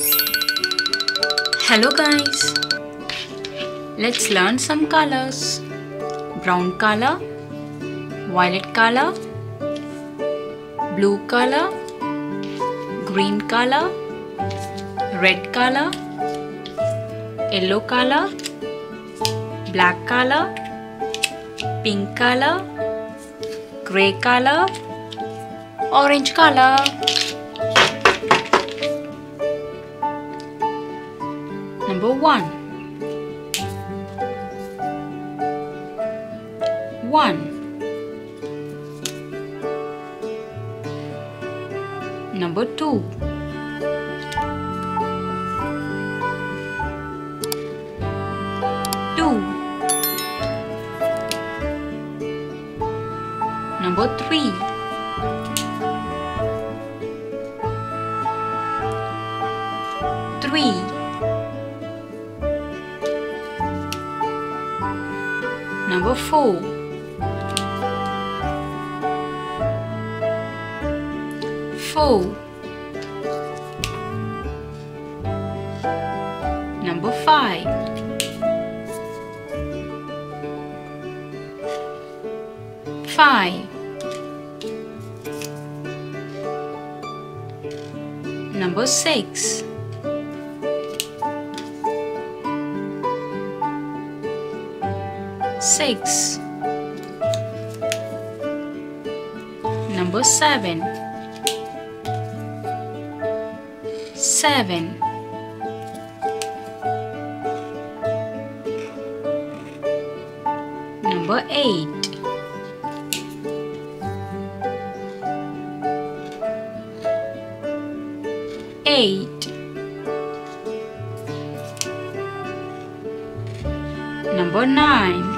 Hello guys. Let's learn some colors. Brown color, violet color, blue color, green color, red color, yellow color, black color, pink color, gray color, orange color. Number one. One. Number two. Two. Number three. Three. Number four. Four. Number five. Five. Number six. Six. Number seven. Seven. Number eight. Eight. Number nine. Nine.